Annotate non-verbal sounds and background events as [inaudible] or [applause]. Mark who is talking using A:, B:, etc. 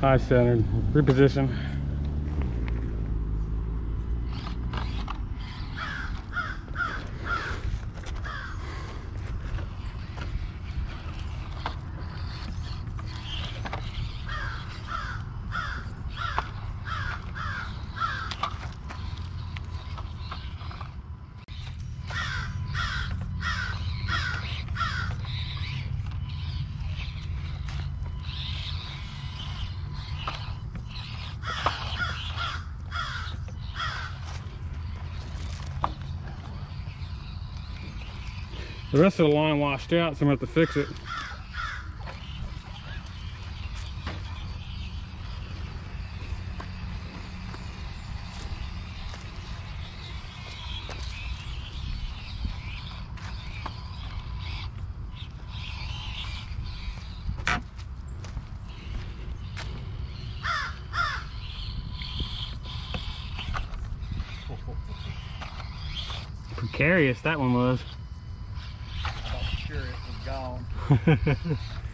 A: High centered. Reposition. The rest of the line washed out, so I'm gonna have to fix it. Precarious that one was.
B: Sure it was gone. [laughs]